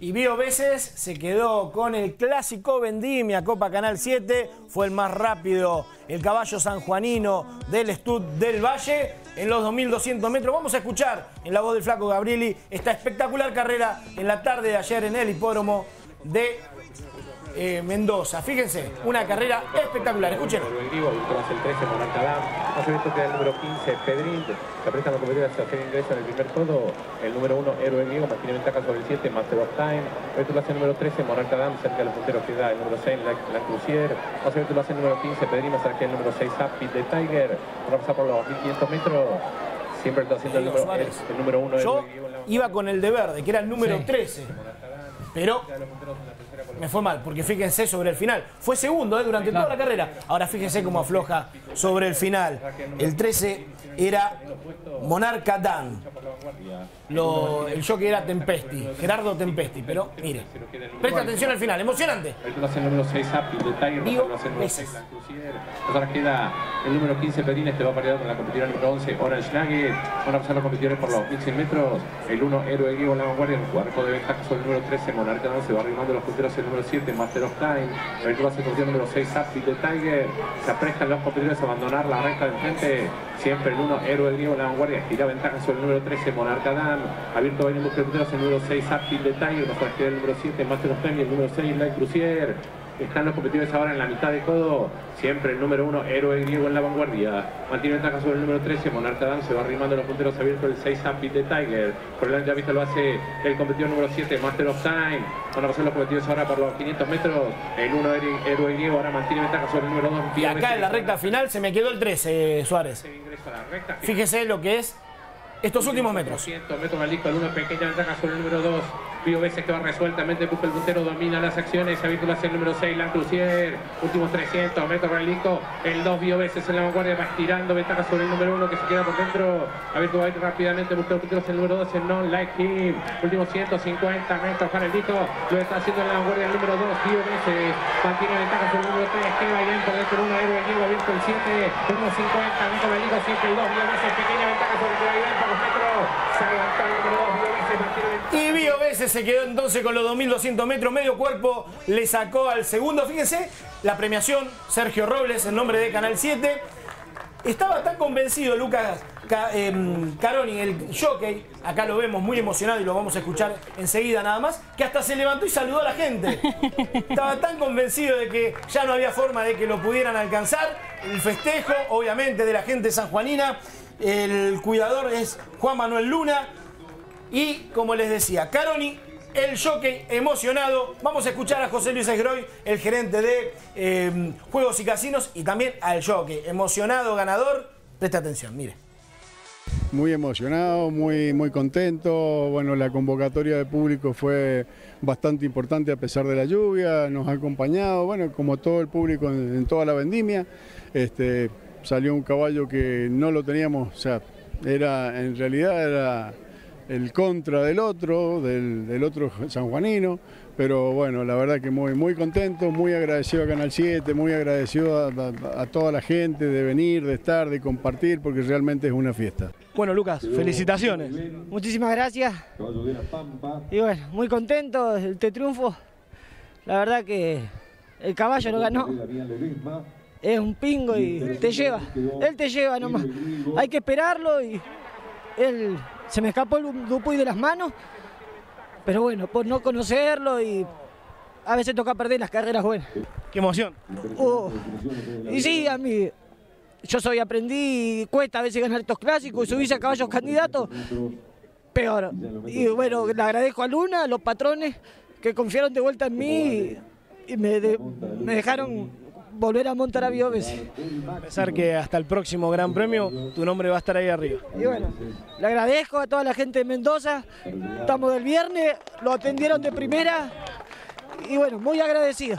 Y Bio Veces se quedó con el clásico Vendimia, Copa Canal 7. Fue el más rápido, el caballo sanjuanino del Stud del Valle en los 2200 metros. Vamos a escuchar en la voz del flaco Gabrieli esta espectacular carrera en la tarde de ayer en el hipódromo de eh, Mendoza. Fíjense, una carrera espectacular. Escuchen. El griego, tras el 13, Monarca Dam. Más visto que el número 15, Pedrín. Se apretan los competidores hacia hacer ingreso en el primer codo. El número 1, Héroe Griego, mantiene ventaja sobre el 7, Master of Time. Esto lo hace el número 13, Monarca Dam, cerca de los punteros queda el número 6, La, la Crucier. Más visto lo hace el número 15, Pedrín, más cerca el número 6, Happy de Tiger. Para pasar por los 1500 metros. Siempre está haciendo el número, el, el número 1, Yo iba con el de verde, que era el número 13. Pero me fue mal, porque fíjense sobre el final. Fue segundo ¿eh? durante toda la carrera. Ahora fíjense cómo afloja sobre el final. El 13 era Monarca Dan. Lo, el jockey era Tempesti, Gerardo Tempesti. Pero mire, presta atención al final, emocionante. El hace el número 6 Happy de Tiger, Digo, lo hace el número 6 veces. La Crucier. Ahora queda el número 15 Pedrín, este va a parear con la competidora número 11 Orange Nugget. Van a pasar los competidores por los 1100 metros. El 1 Héroe Griego en la vanguardia, el cuarto de ventaja sobre el número 13 Monarca Dan, se va arrimando los punteros el número 7 Master of Time. El a ser el número 6 Happy de Tiger. Se aprestan los competidores a abandonar la recta de enfrente. Siempre el 1 Héroe Griego en la vanguardia, gira ventaja sobre el número 13 Monarca Dan. Abierto va en el número 6 Happy de Tiger. Nos el número 7 Master of el número 6 Light Crucier. Están los competidores ahora en la mitad de codo. Siempre el número 1, Héroe Griego en la vanguardia. Mantiene ventaja sobre el número 13, Monarca Dan. Se va arrimando los punteros abiertos el 6, Happy de Tiger. Por delante de la vista lo hace el competidor número 7, Master of Time. Van a pasar los competidores ahora por los 500 metros. El 1, Héroe Griego, ahora mantiene ventaja sobre el número 2. Y acá en la recta final se me quedó el 13, Suárez. Ingreso a la recta. Fíjese lo que es estos últimos metros. 200 metros al disco, el 1 pequeña ventaja sobre el número 2. Que va resueltamente, busca el puntero, domina las acciones, habitual hacia el número 6, La Crucier. Últimos 300 metros para el disco. El 2 Pío veces en la vanguardia va estirando, ventaja sobre el número 1 que se queda por dentro. Abierto va a ir rápidamente, busca el puntero el número 2, el Non Like Him. Últimos 150 metros para el disco. Lo está haciendo en la vanguardia el número 2, Pío veces. Mantiene ventaja sobre el número 3, queda bien por dentro el 1, Héroe Diego, abierto el 7. Unos 50 metros para el disco, siempre el 2, Pío veces, pequeña ventaja sobre el que por los metros. Se adelanta el número 2, Pío veces, mantiene ventaja. Se quedó entonces con los 2200 metros, medio cuerpo, le sacó al segundo. Fíjense, la premiación, Sergio Robles, en nombre de Canal 7. Estaba tan convencido Lucas Ca- em, Caroni, el jockey, acá lo vemos muy emocionado y lo vamos a escuchar enseguida nada más, que hasta se levantó y saludó a la gente. Estaba tan convencido de que ya no había forma de que lo pudieran alcanzar. El festejo, obviamente, de la gente sanjuanina. El cuidador es Juan Manuel Luna. Y como les decía, Caroni, el jockey emocionado. Vamos a escuchar a José Luis Esgroy, el gerente de eh, Juegos y Casinos, y también al jockey emocionado, ganador. Presta atención, mire. Muy emocionado, muy, muy contento. Bueno, la convocatoria de público fue bastante importante a pesar de la lluvia, nos ha acompañado, bueno, como todo el público en, en toda la vendimia. Este, salió un caballo que no lo teníamos, o sea, era, en realidad era el contra del otro, del, del otro sanjuanino, pero bueno, la verdad que muy, muy contento, muy agradecido a Canal 7, muy agradecido a, a- a toda la gente de venir, de estar, de compartir, porque realmente es una fiesta. Bueno, Lucas, felicitaciones. Muchísimas gracias. Y bueno, muy contento de este triunfo. La verdad que el caballo lo ganó. Es un pingo y te lleva. Él te lleva nomás. Hay que esperarlo y él se me escapó el Dupuy de las manos. Pero bueno, por no conocerlo y a veces toca perder las carreras buenas. Qué emoción. Uh, y sí, a mí, yo soy aprendí, cuesta a veces ganar estos clásicos y subirse a caballos candidatos, peor. Y bueno, le agradezco a Luna, a los patrones que confiaron de vuelta en mí y, y me, de- me dejaron volver a montar a Bioves. A pesar que hasta el próximo Gran Premio tu nombre va a estar ahí arriba. Y bueno, le agradezco a toda la gente de Mendoza, estamos del viernes, lo atendieron de primera y bueno, muy agradecido.